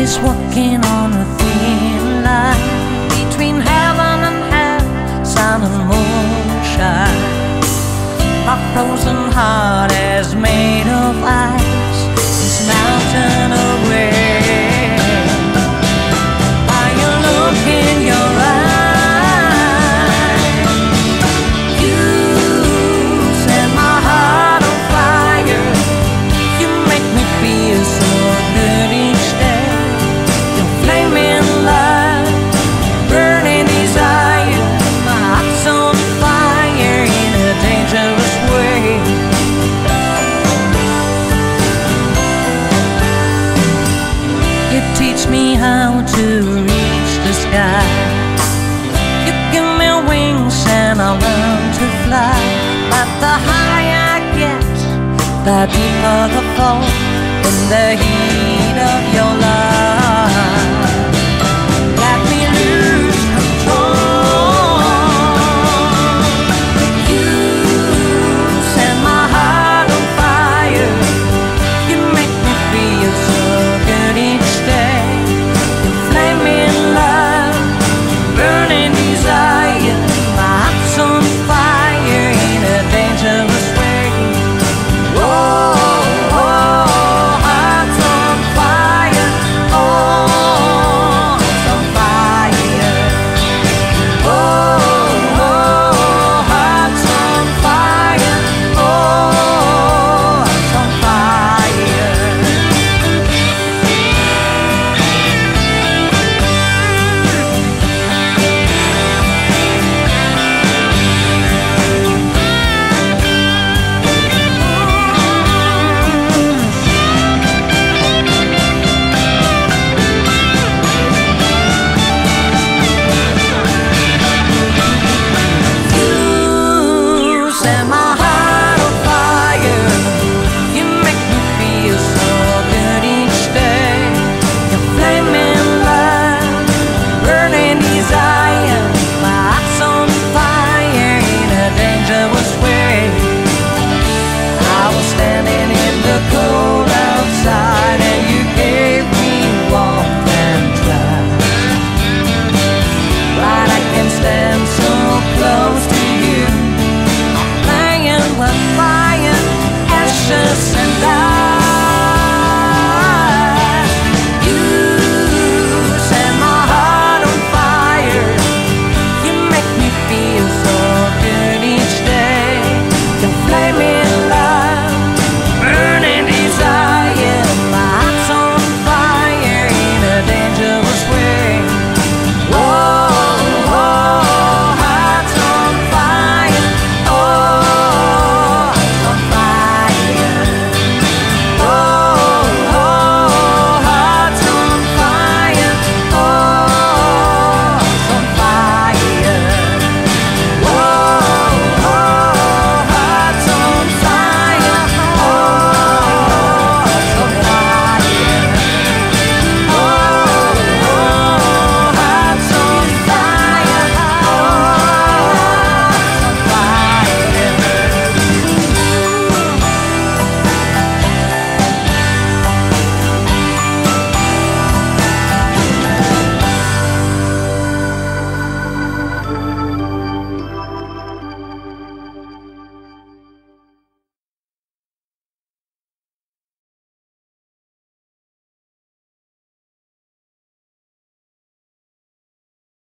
always walking on a thin line between heaven and hell, sun and moonshine. My frozen heart teach me how to reach the sky. You give me wings and I learn to fly. But the higher I get, the deeper the fall in the heat of your love. am I? Just.